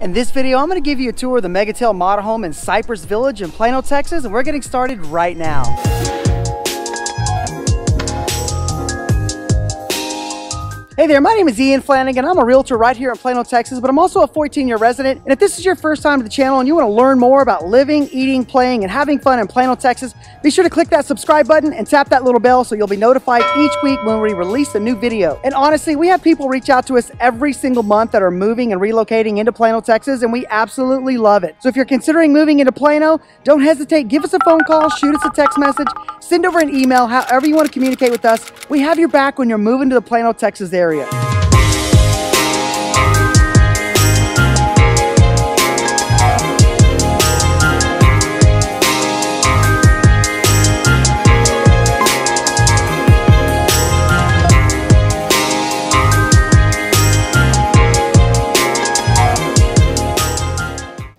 In this video, I'm gonna give you a tour of the Megatel model home in Cypress Village in Plano, Texas, and we're getting started right now. There, my name is Ian Flannigan. I'm a realtor right here in Plano, Texas, but I'm also a 14 year resident. And if this is your first time to the channel and you want to learn more about living, eating, playing, and having fun in Plano, Texas, be sure to click that subscribe button and tap that little bell so you'll be notified each week when we release a new video. And honestly, we have people reach out to us every single month that are moving and relocating into Plano, Texas, and we absolutely love it. So if you're considering moving into Plano, don't hesitate. Give us a phone call, shoot us a text message, send over an email, however you want to communicate with us. We have your back when you're moving to the Plano, Texas area area.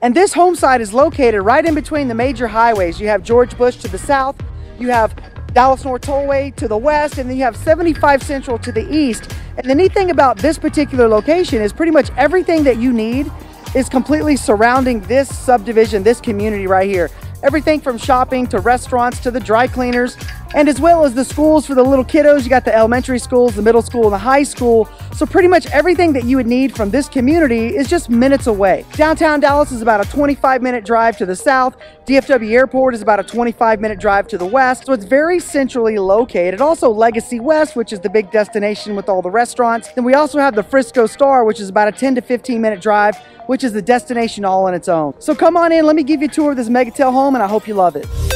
And this home site is located right in between the major highways. You have George Bush to the south, you have Dallas North Tollway to the west, and then you have 75 Central to the east. And the neat thing about this particular location is pretty much everything that you need is completely surrounding this subdivision, this community right here. Everything from shopping to restaurants to the dry cleaners, and as well as the schools for the little kiddos. You got the elementary schools, the middle school, and the high school. So pretty much everything that you would need from this community is just minutes away. Downtown Dallas is about a 25 minute drive to the south. DFW Airport is about a 25 minute drive to the west. So it's very centrally located. Also Legacy West, which is the big destination with all the restaurants. Then we also have the Frisco Star, which is about a 10 to 15 minute drive which is the destination all on its own. So come on in, let me give you a tour of this Megatel home and I hope you love it.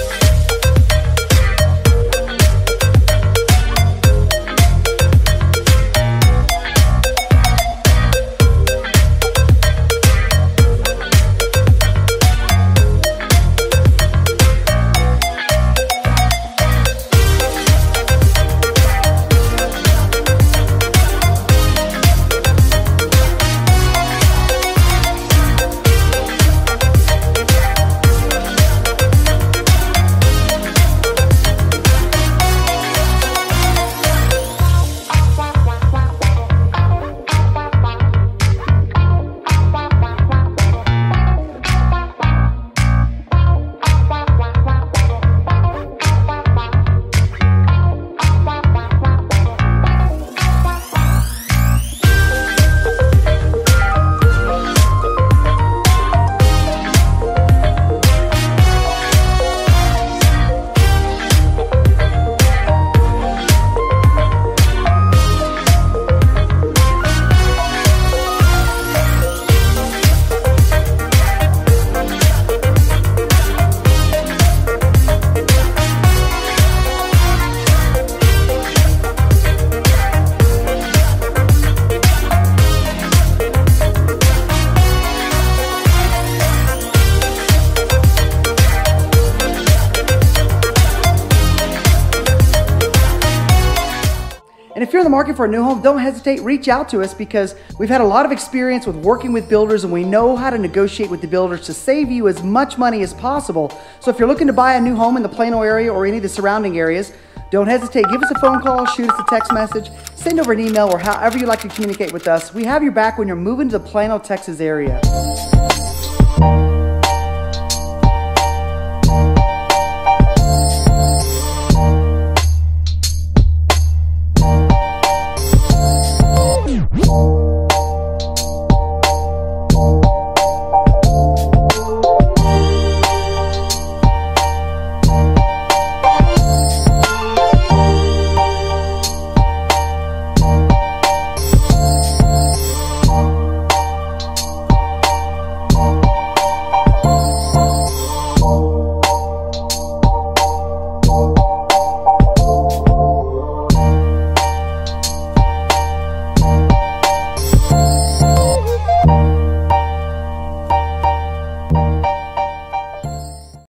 If you're in the market for a new home, don't hesitate, reach out to us because we've had a lot of experience with working with builders and we know how to negotiate with the builders to save you as much money as possible. So if you're looking to buy a new home in the Plano area or any of the surrounding areas, don't hesitate, give us a phone call, shoot us a text message, send over an email or however you like to communicate with us. We have your back when you're moving to the Plano, Texas area.